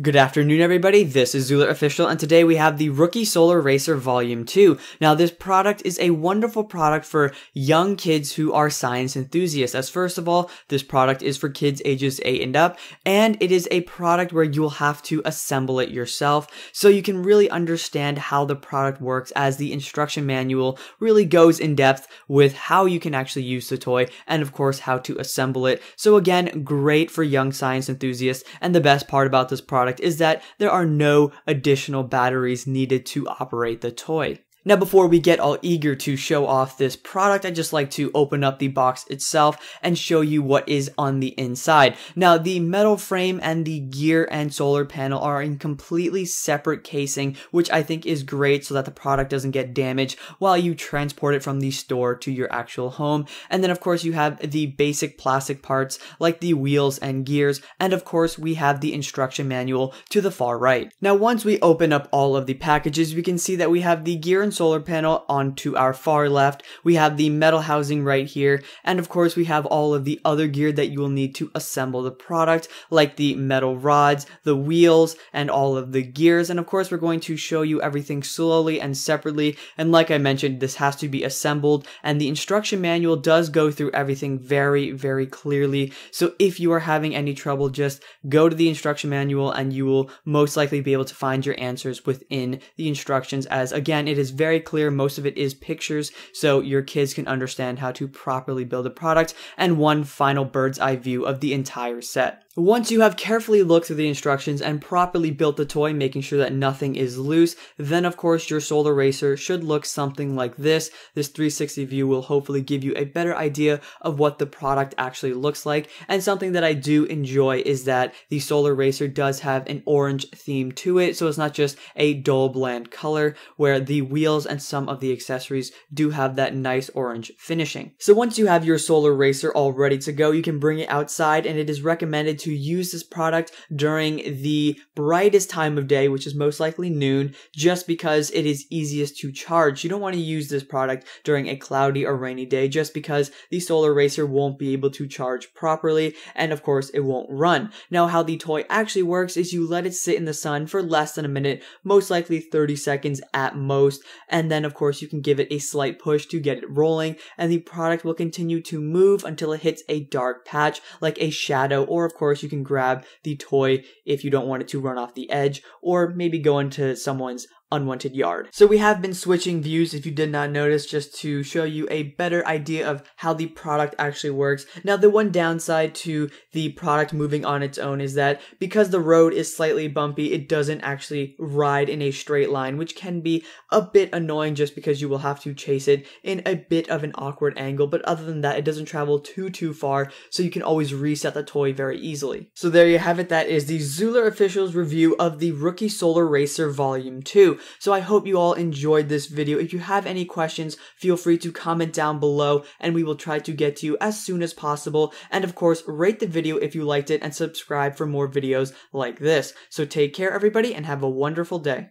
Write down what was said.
Good afternoon, everybody. This is zooLert Official, and today we have the Rookie Solar Racer Volume 2. Now, this product is a wonderful product for young kids who are science enthusiasts. As first of all, this product is for kids ages 8 and up, and it is a product where you will have to assemble it yourself, so you can really understand how the product works as the instruction manual really goes in depth with how you can actually use the toy, and of course, how to assemble it. So again, great for young science enthusiasts, and the best part about this product product is that there are no additional batteries needed to operate the toy. Now, before we get all eager to show off this product, I'd just like to open up the box itself and show you what is on the inside. Now, the metal frame and the gear and solar panel are in completely separate casing, which I think is great so that the product doesn't get damaged while you transport it from the store to your actual home. And then, of course, you have the basic plastic parts like the wheels and gears. And of course, we have the instruction manual to the far right. Now, once we open up all of the packages, we can see that we have the gear and solar panel onto our far left. We have the metal housing right here. And of course, we have all of the other gear that you will need to assemble the product, like the metal rods, the wheels, and all of the gears. And of course, we're going to show you everything slowly and separately. And like I mentioned, this has to be assembled and the instruction manual does go through everything very, very clearly. So if you are having any trouble, just go to the instruction manual and you will most likely be able to find your answers within the instructions as again, it is very clear. Most of it is pictures, so your kids can understand how to properly build a product and one final bird's eye view of the entire set. Once you have carefully looked through the instructions and properly built the toy, making sure that nothing is loose, then of course your Solar Racer should look something like this. This 360 view will hopefully give you a better idea of what the product actually looks like. And something that I do enjoy is that the Solar Racer does have an orange theme to it, so it's not just a dull bland color, where the wheels and some of the accessories do have that nice orange finishing. So once you have your Solar Racer all ready to go, you can bring it outside and it is recommended to to use this product during the brightest time of day, which is most likely noon, just because it is easiest to charge. You don't want to use this product during a cloudy or rainy day just because the Solar Racer won't be able to charge properly, and of course it won't run. Now how the toy actually works is you let it sit in the sun for less than a minute, most likely 30 seconds at most, and then of course you can give it a slight push to get it rolling, and the product will continue to move until it hits a dark patch like a shadow, or of course course, you can grab the toy if you don't want it to run off the edge, or maybe go into someone's unwanted yard. So we have been switching views if you did not notice just to show you a better idea of how the product actually works. Now the one downside to the product moving on its own is that because the road is slightly bumpy it doesn't actually ride in a straight line which can be a bit annoying just because you will have to chase it in a bit of an awkward angle but other than that it doesn't travel too too far so you can always reset the toy very easily. So there you have it that is the zooLert officials review of the Rookie Solar Racer Volume 2. So I hope you all enjoyed this video. If you have any questions, feel free to comment down below and we will try to get to you as soon as possible. And of course, rate the video if you liked it and subscribe for more videos like this. So take care everybody and have a wonderful day.